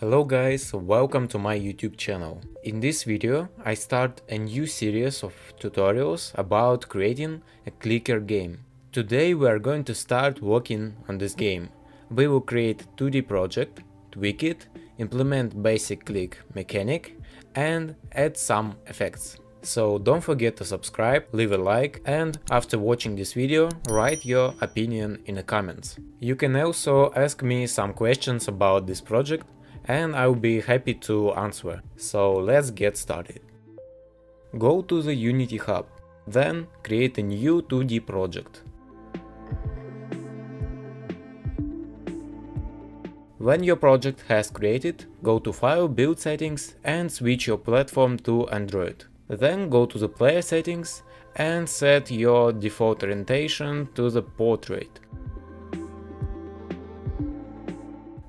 Hello guys, welcome to my YouTube channel. In this video I start a new series of tutorials about creating a clicker game. Today we are going to start working on this game. We will create a 2D project, tweak it, implement basic click mechanic and add some effects. So don't forget to subscribe, leave a like and after watching this video write your opinion in the comments. You can also ask me some questions about this project and I'll be happy to answer. So let's get started. Go to the Unity Hub, then create a new 2D project. When your project has created, go to File Build Settings and switch your platform to Android. Then go to the player settings and set your default orientation to the portrait.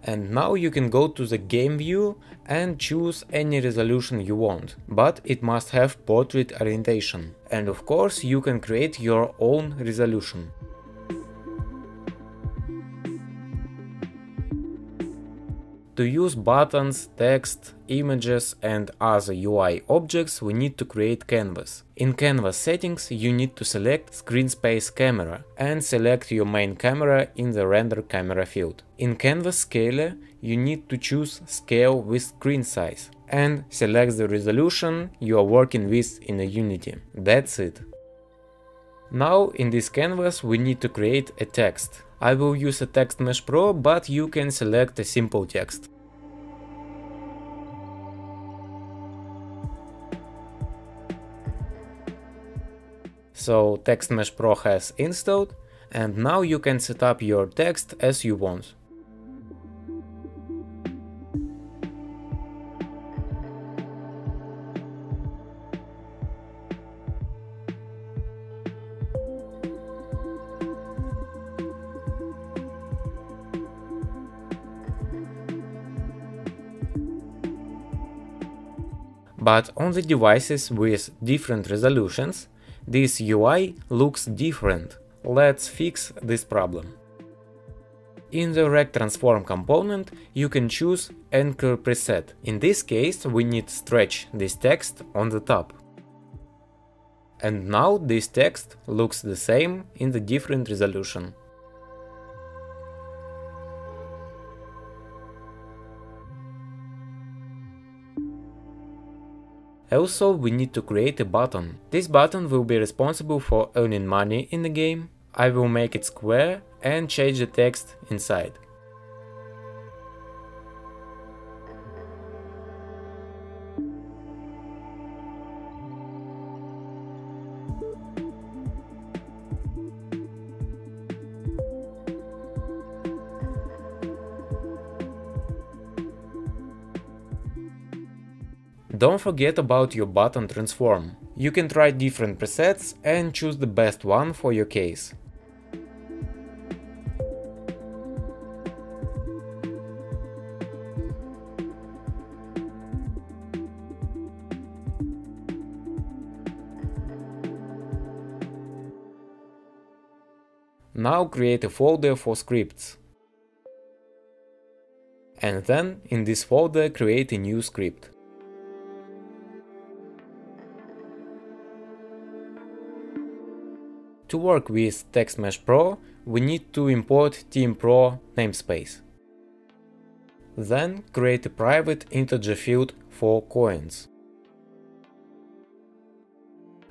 And now you can go to the game view and choose any resolution you want, but it must have portrait orientation. And of course you can create your own resolution. To use buttons, text, images and other UI objects we need to create canvas. In canvas settings you need to select screen space camera and select your main camera in the render camera field. In canvas scaler you need to choose scale with screen size and select the resolution you are working with in Unity. That's it. Now in this canvas we need to create a text. I will use a Text Mesh Pro, but you can select a simple text. So Text Mesh Pro has installed, and now you can set up your text as you want. But on the devices with different resolutions, this UI looks different. Let's fix this problem. In the Rect Transform component, you can choose Anchor preset. In this case, we need stretch this text on the top. And now this text looks the same in the different resolution. Also, we need to create a button. This button will be responsible for earning money in the game. I will make it square and change the text inside. Don't forget about your button transform. You can try different presets and choose the best one for your case. Now create a folder for scripts. And then in this folder create a new script. To work with TextMesh Pro, we need to import TMPro namespace. Then create a private integer field for coins.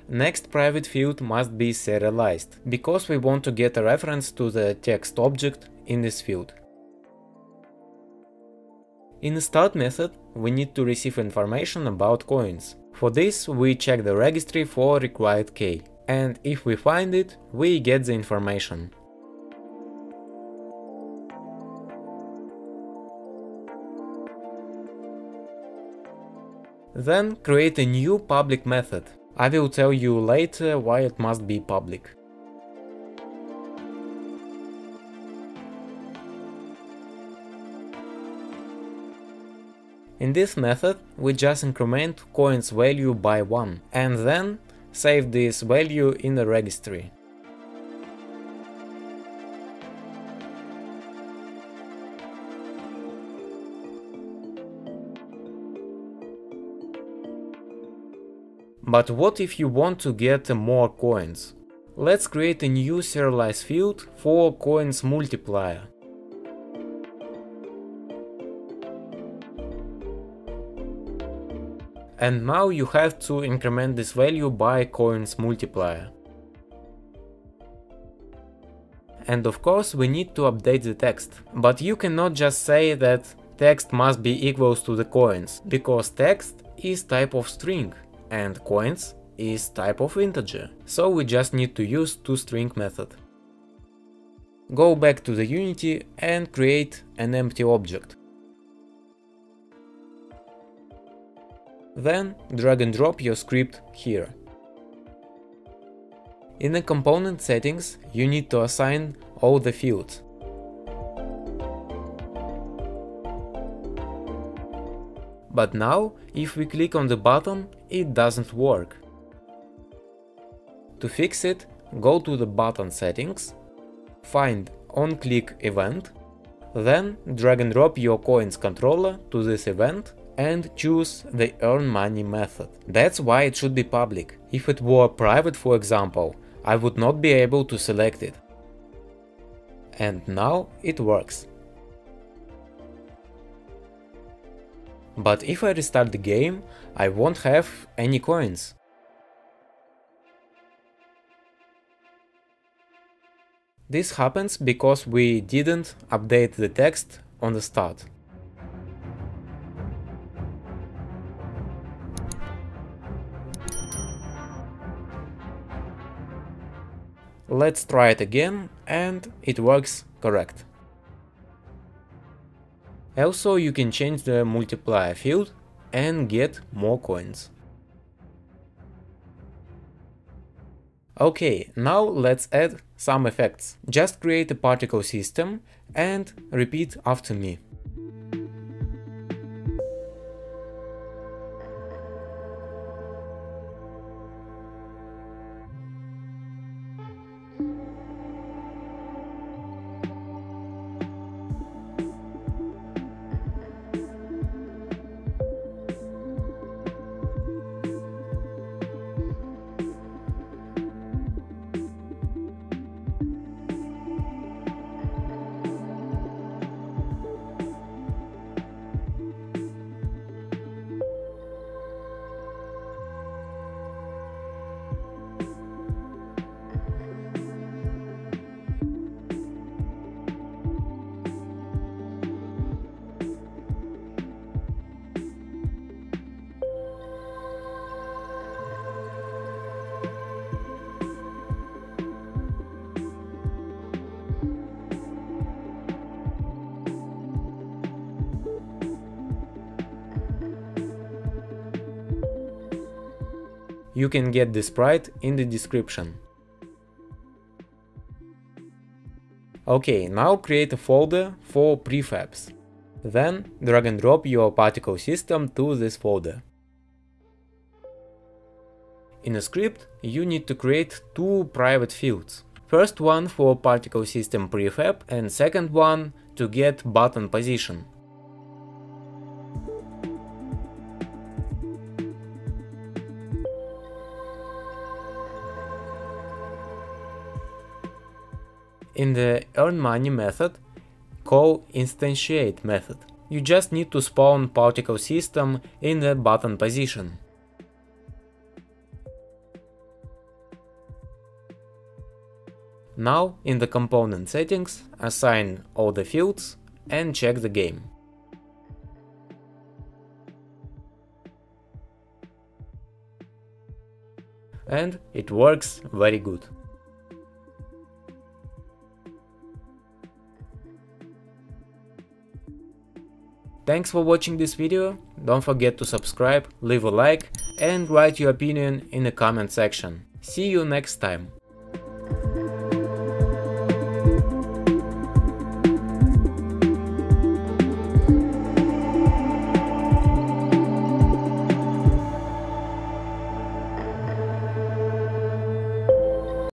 Next private field must be serialized, because we want to get a reference to the text object in this field. In the start method, we need to receive information about coins. For this, we check the registry for required key and if we find it, we get the information. Then create a new public method. I will tell you later why it must be public. In this method, we just increment coins value by 1 and then save this value in the registry. But what if you want to get more coins? Let's create a new serialized field for coins multiplier. And now you have to increment this value by coins multiplier. And of course we need to update the text. But you cannot just say that text must be equals to the coins, because text is type of string and coins is type of integer. So we just need to use toString method. Go back to the Unity and create an empty object. Then drag and drop your script here. In the component settings, you need to assign all the fields. But now, if we click on the button, it doesn't work. To fix it, go to the button settings, find on-click event, then drag and drop your coins controller to this event and choose the earn money method. That's why it should be public. If it were private for example, I would not be able to select it. And now it works. But if I restart the game, I won't have any coins. This happens because we didn't update the text on the start. Let's try it again and it works correct. Also you can change the multiplier field and get more coins. Okay, now let's add some effects. Just create a particle system and repeat after me. You can get the sprite in the description. Ok, now create a folder for prefabs. Then drag and drop your particle system to this folder. In a script, you need to create two private fields. First one for particle system prefab and second one to get button position. In the earn money method, call instantiate method. You just need to spawn particle system in the button position. Now, in the component settings, assign all the fields and check the game. And it works very good. Thanks for watching this video, don't forget to subscribe, leave a like and write your opinion in the comment section. See you next time.